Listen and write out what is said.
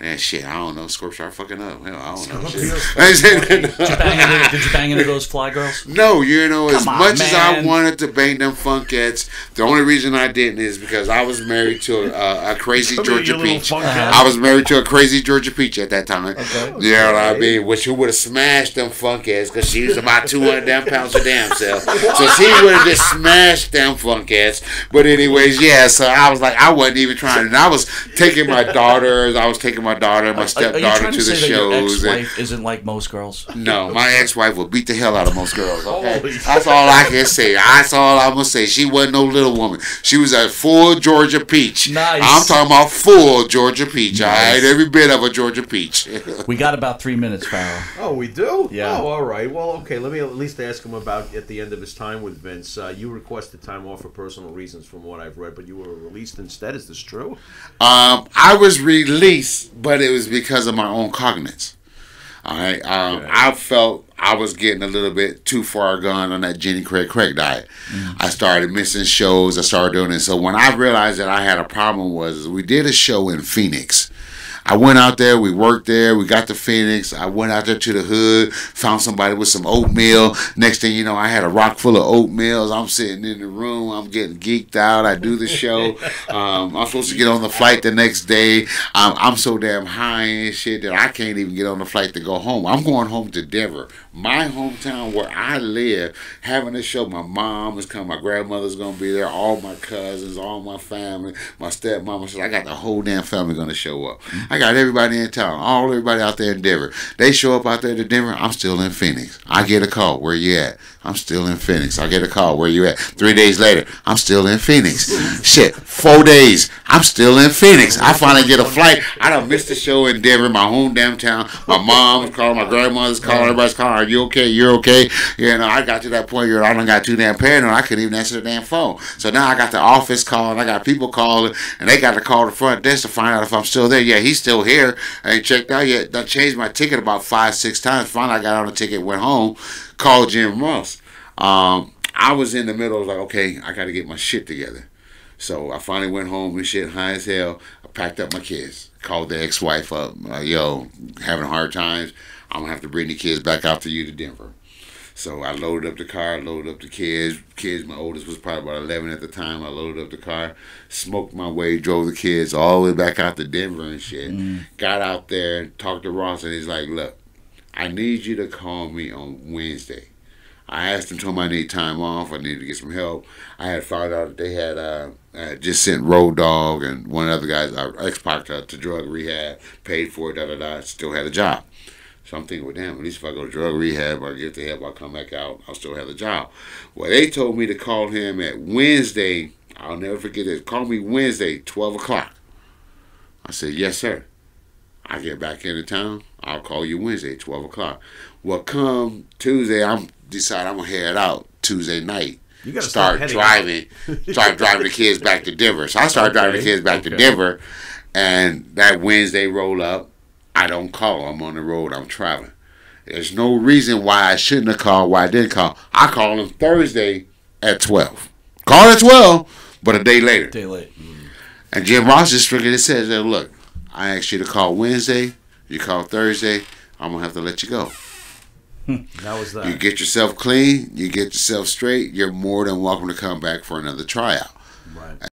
And shit, I don't know. Scorp started fucking up. Hell, I don't know. Scorpio's Shit. Did you bang into, did you bang into those fly girls? No, you know, as on, much as I wanted to bang them funkettes, the only reason I didn't is because I was married to a, a crazy Georgia peach. funk Uh-huh. ass. I was married to a crazy Georgia peach at that time. Okay. You know what I mean? Which who would have smashed them funkettes because she was about 200 damn pounds of damn self. So she would have just smashed them funkettes. But, anyways, yeah, so I was like, I wasn't even trying. And I was taking my daughters, I was taking my daughter my Are, are you stepdaughter to to the say that your shows. ex-wife isn't like most girls? no, my ex-wife will beat the hell out of most girls. Okay, that's all I can say. That's all I'm gonna say. She wasn't no little woman. She was a full Georgia peach. Nice. I'm talking about full Georgia peach. All Nice. right, every bit of a Georgia peach. We got about three minutes, Farrell. Oh, we do? Yeah. Oh, all right. Well, okay. Let me at least ask him about at the end of his time with Vince. Uh, you requested time off for personal reasons, from what I've read, but you were released instead. Is this true? Um, I was released, but it was because of my own cognizance. All right, um, Okay. I felt I was getting a little bit too far gone on that Jenny Craig Craig diet. I started missing shows. I started doing it. So when I realized that I had a problem, was we did a show in Phoenix. I went out there, we worked there, we got to Phoenix. I went out there to the hood, found somebody with some oatmeal. Next thing you know, I had a rock full of oatmeals. I'm sitting in the room, I'm getting geeked out. I do the show. Um, I'm supposed to get on the flight the next day. I'm, I'm so damn high and shit that I can't even get on the flight to go home. I'm going home to Denver, my hometown where I live, having a show. My mom is coming, my grandmother's gonna be there, all my cousins, all my family, my stepmama. said, I got the whole damn family gonna show up. I got everybody in town, all everybody out there in Denver. They show up out there to Denver. I'm still in Phoenix. I get a call. Where you at? I'm still in Phoenix. I get a call. Where you at? Three days later, I'm still in Phoenix. Shit, four days. I'm still in Phoenix. I finally get a flight. I don't miss the show in Denver, my home damn town. My mom's calling, my grandmother's calling, everybody's calling. Are you okay? You're okay. You know, I got to that point where I don't got too damn paranoid. I couldn't even answer the damn phone. So now I got the office calling. I got people calling, and they got to call the front desk to find out if I'm still there. Yeah, he's still here. I ain't checked out yet. I changed my ticket about five, six times. Finally, I got on the ticket, went home, called Jim Ross. Um, I was in the middle. I was like, okay, I got to get my shit together. So I finally went home and shit high as hell. I packed up my kids, called the ex-wife up. Uh, Yo, having hard times. I'm gonna have to bring the kids back out to you to Denver. So I loaded up the car, loaded up the kids. Kids, my oldest was probably about 11 at the time. I loaded up the car, smoked my way, drove the kids all the way back out to Denver and shit. Got out there, talked to Ross, and he's like, "Look, I need you to call me on Wednesday." I asked him, told him I need time off. I needed to get some help. I had found out that they had uh, just sent Road Dog and one of the other guys, uh, X Pac, to, to drug rehab, paid for it, da da da. Still had a job. So I'm thinking, well, damn, at least if I go to drug rehab or get the help, I'll come back out. I'll still have a job. Well, they told me to call him at Wednesday. I'll never forget this. Call me Wednesday, 12 o'clock. I said, yes, sir. I get back into town. I'll call you Wednesday, 12 o'clock. Well, come Tuesday, I'm decide I'm gonna head out Tuesday night. You gotta start start driving, start driving the kids back to Denver. So I started driving the kids back to. Denver, and that Wednesday roll up. I don't call. I'm on the road. I'm traveling. There's no reason why I shouldn't have called. Why I didn't call. I called him Thursday at 12. Call at 12, but a day later. Day late. Mm. And Jim Ross just strictly says, that, look, I asked you to call Wednesday. You call Thursday. I'm going to have to let you go. That was that. You get yourself clean. You get yourself straight. You're more than welcome to come back for another tryout. right.